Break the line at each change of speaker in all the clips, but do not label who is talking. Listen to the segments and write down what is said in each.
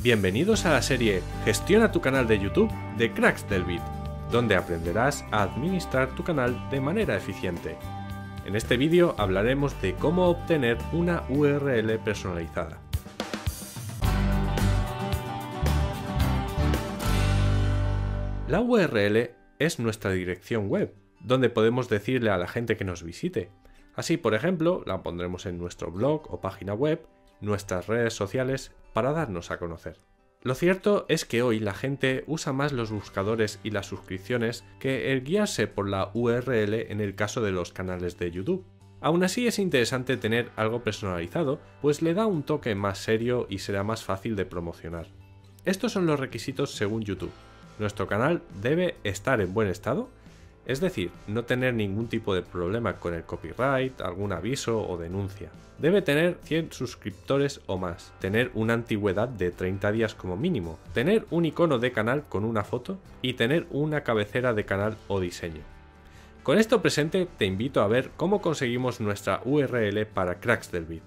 Bienvenidos a la serie Gestiona tu canal de YouTube de Cracks del Beat, donde aprenderás a administrar tu canal de manera eficiente. En este vídeo hablaremos de cómo obtener una URL personalizada. La URL es nuestra dirección web, donde podemos decirle a la gente que nos visite. Así, por ejemplo, la pondremos en nuestro blog o página web, nuestras redes sociales, para darnos a conocer. Lo cierto es que hoy la gente usa más los buscadores y las suscripciones que el guiarse por la URL en el caso de los canales de YouTube. Aún así es interesante tener algo personalizado, pues le da un toque más serio y será más fácil de promocionar. Estos son los requisitos según YouTube. Nuestro canal debe estar en buen estado, es decir, no tener ningún tipo de problema con el copyright, algún aviso o denuncia. Debe tener 100 suscriptores o más, tener una antigüedad de 30 días como mínimo, tener un icono de canal con una foto y tener una cabecera de canal o diseño. Con esto presente te invito a ver cómo conseguimos nuestra URL para Cracks del Beat.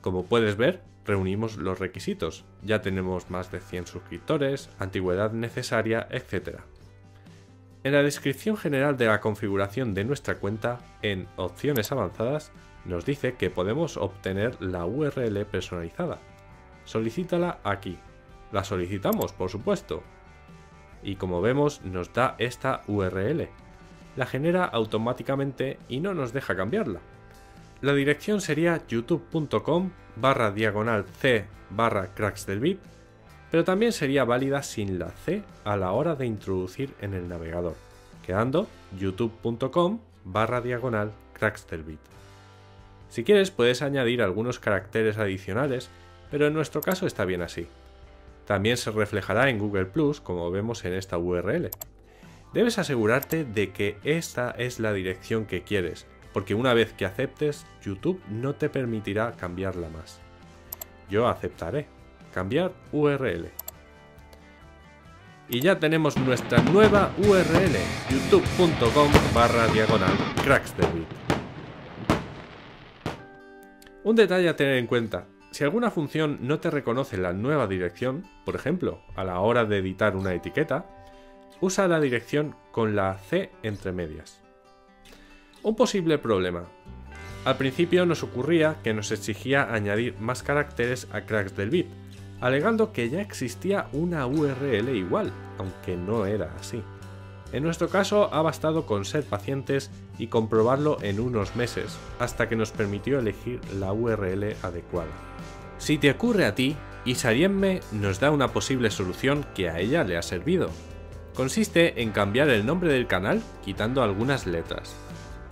Como puedes ver, reunimos los requisitos. Ya tenemos más de 100 suscriptores, antigüedad necesaria, etc. En la descripción general de la configuración de nuestra cuenta, en Opciones avanzadas, nos dice que podemos obtener la URL personalizada. Solicítala aquí. La solicitamos, por supuesto. Y como vemos, nos da esta URL. La genera automáticamente y no nos deja cambiarla. La dirección sería youtube.com barra diagonal c barra cracks del beat, pero también sería válida sin la c a la hora de introducir en el navegador, quedando youtube.com barra diagonal cracks del beat. Si quieres puedes añadir algunos caracteres adicionales, pero en nuestro caso está bien así. También se reflejará en Google Plus como vemos en esta URL. Debes asegurarte de que esta es la dirección que quieres, porque una vez que aceptes, YouTube no te permitirá cambiarla más. Yo aceptaré. Cambiar URL. Y ya tenemos nuestra nueva URL, youtube.com barra diagonal cracksdebit. Un detalle a tener en cuenta. Si alguna función no te reconoce la nueva dirección, por ejemplo, a la hora de editar una etiqueta, usa la dirección con la C entre medias. Un posible problema. Al principio nos ocurría que nos exigía añadir más caracteres a cracks del bit, alegando que ya existía una URL igual, aunque no era así. En nuestro caso ha bastado con ser pacientes y comprobarlo en unos meses, hasta que nos permitió elegir la URL adecuada. Si te ocurre a ti, Isariemme nos da una posible solución que a ella le ha servido. Consiste en cambiar el nombre del canal quitando algunas letras.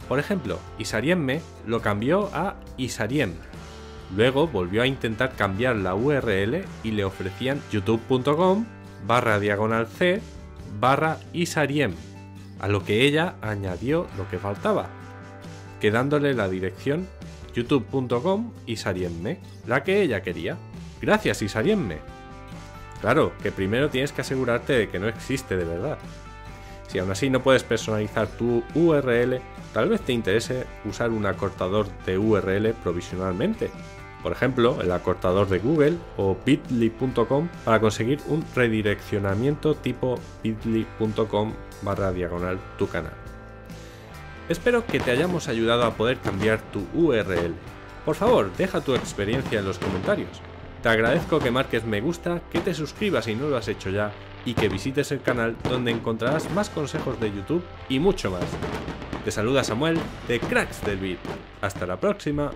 Por ejemplo, Isariemme lo cambió a Isariem. Luego volvió a intentar cambiar la URL y le ofrecían youtube.com barra diagonal c barra Isariem, a lo que ella añadió lo que faltaba, quedándole la dirección youtube.com Isariemme, la que ella quería. Gracias Isariemme. Claro, que primero tienes que asegurarte de que no existe de verdad. Si aún así no puedes personalizar tu URL, tal vez te interese usar un acortador de URL provisionalmente. Por ejemplo, el acortador de Google o bit.ly.com para conseguir un redireccionamiento tipo bit.ly.com barra diagonal tu canal. Espero que te hayamos ayudado a poder cambiar tu URL. Por favor, deja tu experiencia en los comentarios. Te agradezco que marques me gusta, que te suscribas si no lo has hecho ya y que visites el canal donde encontrarás más consejos de YouTube y mucho más. Te saluda Samuel de Cracks del Beat. Hasta la próxima.